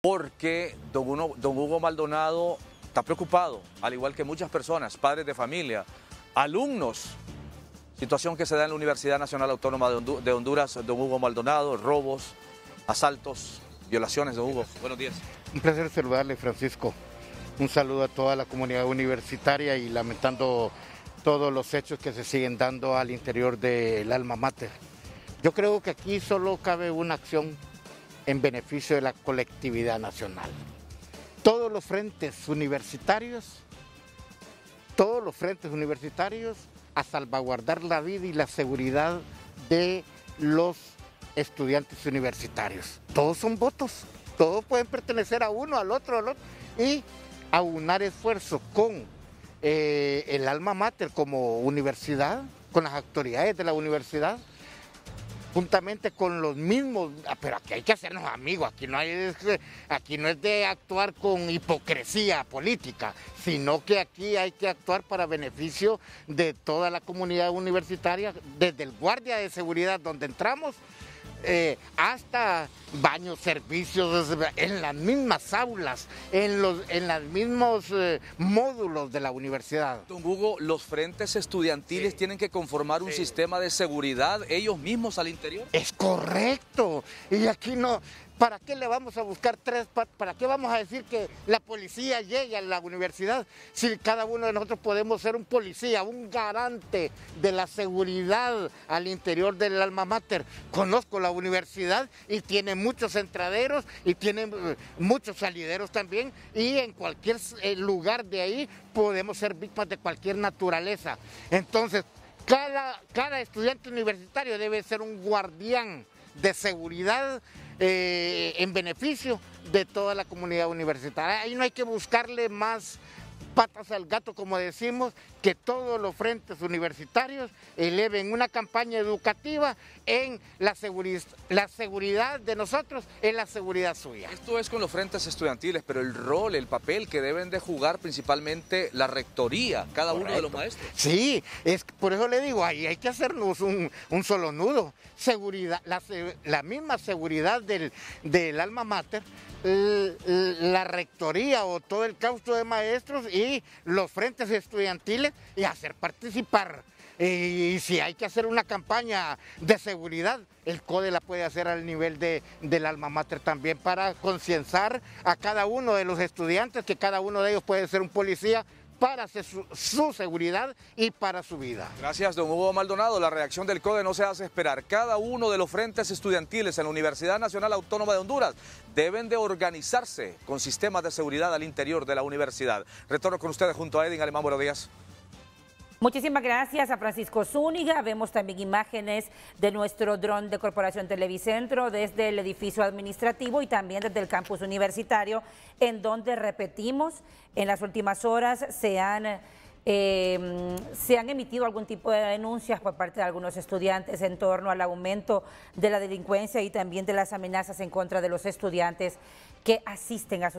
porque don, Hugo Maldonado está preocupado, al igual que muchas personas, padres de familia, alumnos. Situación que se da en la Universidad Nacional Autónoma de Honduras, don Hugo Maldonado, robos, asaltos, violaciones, don Hugo. Buenos días. Un placer saludarle, Francisco. Un saludo a toda la comunidad universitaria y lamentando todos los hechos que se siguen dando al interior del alma mater. Yo creo que aquí solo cabe una acción en beneficio de la colectividad nacional. Todos los frentes universitarios, todos los frentes universitarios a salvaguardar la vida y la seguridad de los estudiantes universitarios. Todos son votos, todos pueden pertenecer a uno, al otro, al otro, y aunar esfuerzos con eh, el alma mater como universidad, con las autoridades de la universidad, juntamente con los mismos, ah, pero aquí hay que hacernos amigos, aquí no, hay, aquí no es de actuar con hipocresía política, sino que aquí hay que actuar para beneficio de toda la comunidad universitaria, desde el guardia de seguridad donde entramos, eh, hasta baños, servicios, en las mismas aulas, en los en los mismos eh, módulos de la universidad. Don Hugo, los frentes estudiantiles tienen que conformar un Sí. sistema de seguridad ellos mismos al interior. Es correcto. Y aquí no, ¿para qué le vamos a buscar tres? pa- ¿Para qué vamos a decir que la policía llegue a la universidad si cada uno de nosotros podemos ser un policía, un garante de la seguridad al interior del alma mater? Conozco la universidad y tiene muchos entraderos y tiene eh, muchos salideros también y en cualquier eh, lugar de ahí podemos ser víctimas de cualquier naturaleza. Entonces, cada, cada estudiante universitario debe ser un guardián de seguridad eh, en beneficio de toda la comunidad universitaria. Ahí no hay que buscarle más patas al gato, como decimos, que todos los frentes universitarios eleven una campaña educativa en la, seguri- la seguridad de nosotros, en la seguridad suya. Esto es con los frentes estudiantiles, pero el rol, el papel que deben de jugar principalmente la rectoría, cada uno de los maestros. Sí, es por eso le digo, ahí hay que hacernos un, un solo nudo. Seguridad, la, misma seguridad del, del alma mater, la rectoría o todo el claustro de maestros y los frentes estudiantiles y hacer participar. Y si hay que hacer una campaña de seguridad, el CODE la puede hacer al nivel de, del alma mater también para concienciar a cada uno de los estudiantes que cada uno de ellos puede ser un policía para su seguridad y para su vida. Gracias, don Hugo Maldonado. La reacción del CODE no se hace esperar. Cada uno de los frentes estudiantiles en la Universidad Nacional Autónoma de Honduras deben de organizarse con sistemas de seguridad al interior de la universidad. Retorno con ustedes junto a Edwin Alemán. Buenos días. Muchísimas gracias a Francisco Zúñiga. Vemos también imágenes de nuestro dron de Corporación Televicentro desde el edificio administrativo y también desde el campus universitario, en donde repetimos, en las últimas horas se han, eh, se han emitido algún tipo de denuncias por parte de algunos estudiantes en torno al aumento de la delincuencia y también de las amenazas en contra de los estudiantes que asisten a sus